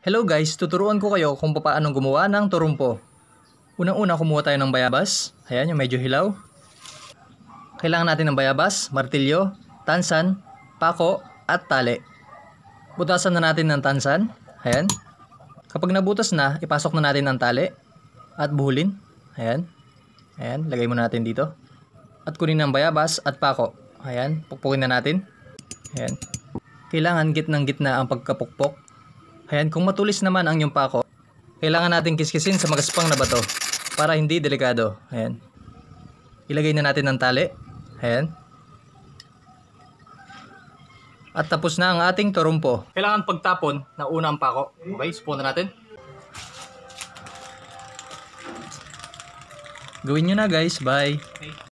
Hello guys, tuturuan ko kayo kung paano gumawa ng turumpo. Unang-una kumuha tayo ng bayabas. Ayan, yung medyo hilaw. Kailangan natin ng bayabas, martilyo, tansan, pako, at tali. Butasan na natin ng tansan. Ayan. Kapag nabutas na, ipasok na natin ang tali at buhulin. Ayan. Ayan, lagay mo natin dito. At kunin ng bayabas at pako. Ayan, pukpukin na natin. Ayan. Kailangan gitnang gitna ang pagkapukpok. Ayan, kung matulis naman ang yung pako, kailangan natin kiskisin sa magaspang na bato para hindi delikado. Ayan. Ilagay na natin ang tali. Ayan. At tapos na ang ating turumpo. Kailangan pagtapon na una ang pako. Okay, supon na natin. Gawin nyo na guys. Bye.